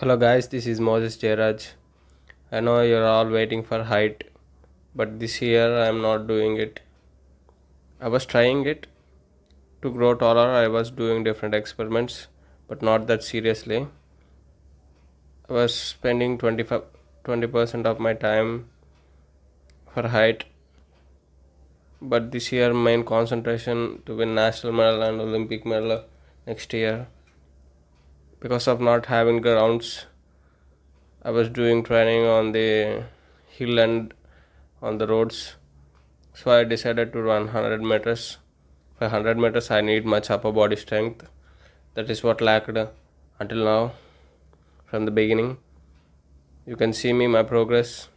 Hello guys, this is Moses Jairaj. I know you're all waiting for height, but this year I'm not doing it. I was trying it to grow taller. I was doing different experiments, but not that seriously. I was spending 25 20% of my time for height, but this year main concentration to win national medal and Olympic medal next year because of not having grounds i was doing training on the hill and on the roads. So i decided to run 100 meters. For 100 meters i need much upper body strength. That is what lacked until now from the beginning. You can see me my progress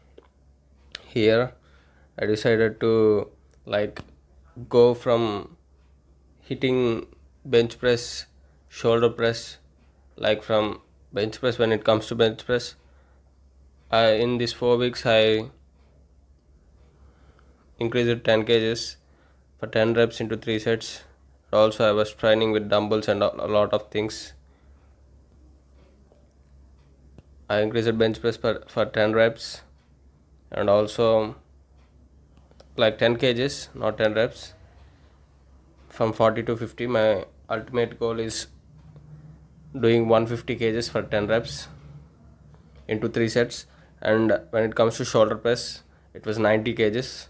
here. I decided to like go from hitting bench press shoulder press like from bench press when it comes to bench press I, in these four weeks i increased 10 kgs for 10 reps into three sets. Also i was training with dumbbells and a lot of things. I increased bench press for, for 10 reps and also like 10 kgs not 10 reps from 40 to 50 my ultimate goal is doing 150 kgs for 10 reps into 3 sets. And when it comes to shoulder press it was 90 kgs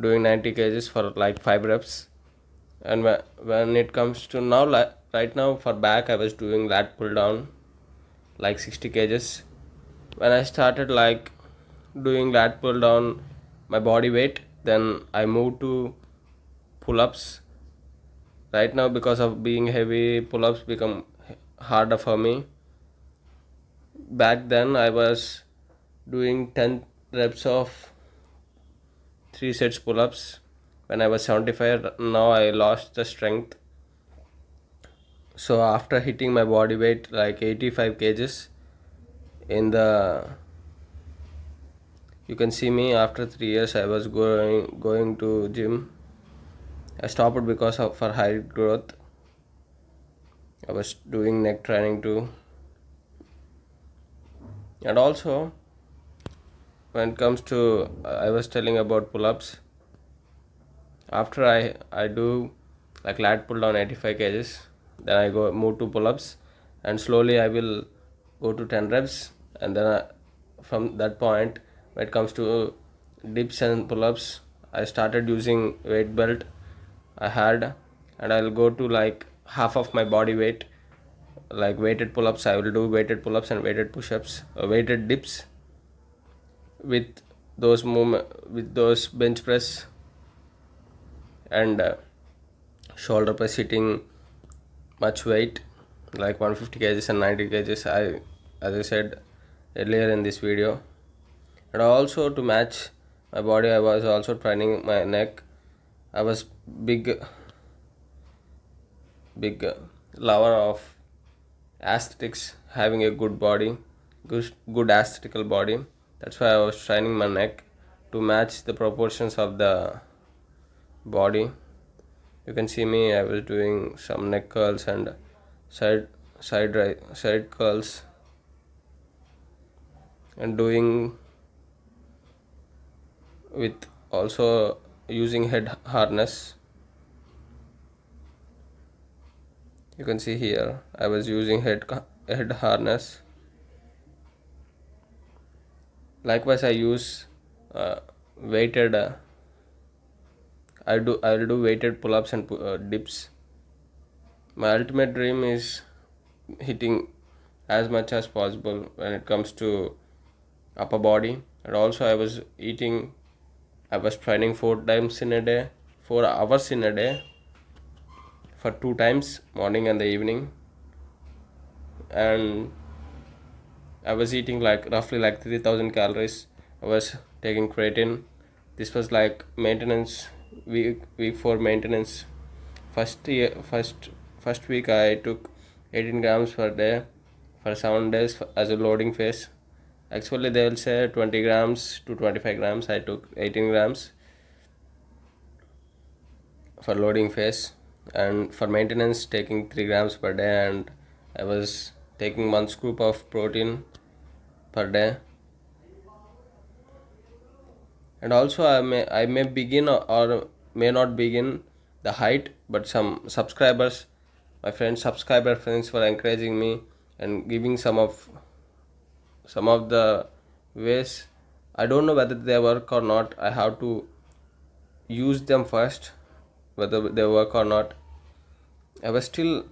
doing 90 kgs for like 5 reps. And when it comes to now like right now for back i was doing lat pull down like 60 kgs when i started like doing lat pull down my body weight then i moved to pull ups right now because of being heavy pull-ups become harder for me. Back then i was doing 10 reps of 3 sets pull-ups. When i was 75 now i lost the strength. So after hitting my body weight like 85 kgs in the you can see me after 3 years i was going going to gym I stopped because of for height growth. I was doing neck training too. And also when it comes to uh, I was telling about pull-ups after I I do like lat pull down 85 kgs then I go move to pull-ups and slowly I will go to 10 reps and then I, from that point when it comes to dips and pull-ups I started using weight belt I had and I'll go to like half of my body weight. Like weighted pull-ups I will do weighted pull-ups and weighted push-ups uh, weighted dips with those movement with those bench press and uh, shoulder press hitting much weight like 150 kgs and 90 kgs. I as I said earlier in this video. And also to match my body I was also training my neck I was big big lover of aesthetics having a good body good good aesthetical body. That's why I was training my neck to match the proportions of the body. You can see me I was doing some neck curls and side side right side curls and doing with also using head harness. You can see here I was using head head harness. Likewise I use uh, weighted uh, I do I'll do weighted pull-ups and uh, dips. My ultimate dream is hitting as much as possible when it comes to upper body. And also I was eating I was training four times in a day, four hours in a day for two times, morning and the evening. And I was eating like roughly like 3000 calories. I was taking creatine. This was like maintenance week week for maintenance. First year, first first week I took 18 grams per day for seven days as a loading phase actually they will say 20 grams to 25 grams. I took 18 grams for loading phase and for maintenance taking 3 grams per day. And i was taking one scoop of protein per day. And also i may i may begin or may not begin the height but some subscribers my friends subscriber friends were encouraging me and giving some of some of the ways. I don't know whether they work or not. I have to use them first whether they work or not. I was still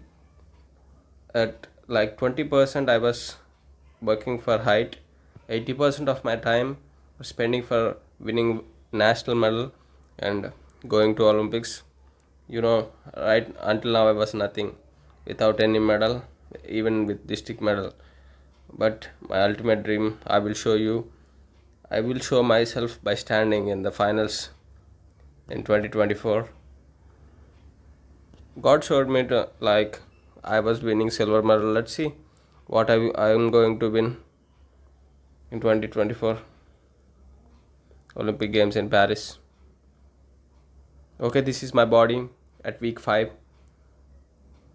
at like 20% i was working for height. 80% of my time spending for winning national medal and going to olympics. You know right until now i was nothing without any medal even with district medal but my ultimate dream i will show you. I will show myself by standing in the finals in 2024 god showed me to, like i was winning silver medal. Let's see what I, I am going to win in 2024 olympic games in paris. Okay this is my body at week 5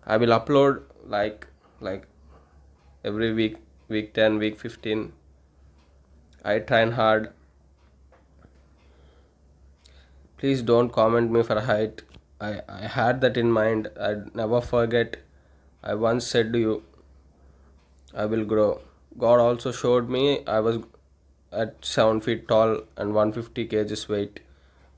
i will upload like like every week week 10 week 15 i train hard. Please don't comment me for height. I i had that in mind. I never forget. I once said to you i will grow. God also showed me i was at 7 feet tall and 150 kgs weight.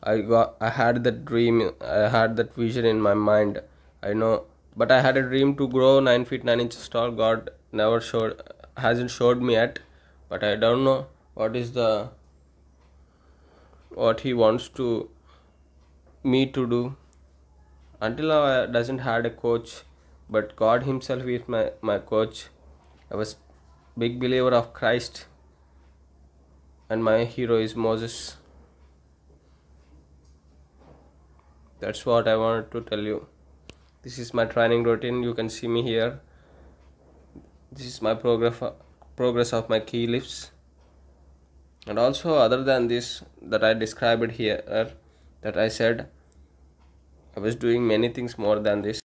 I got i had that dream i had that vision in my mind. I know but i had a dream to grow 9 feet 9 inches tall. God never showed hasn't showed me yet but i don't know what is the what he wants to me to do. Until now i doesn't had a coach but god himself is my my coach. I was big believer of christ and my hero is moses. That's what i wanted to tell you. This is my training routine. You can see me here this is my progress progress of my key lifts. And also other than this that i described here that i said i was doing many things more than this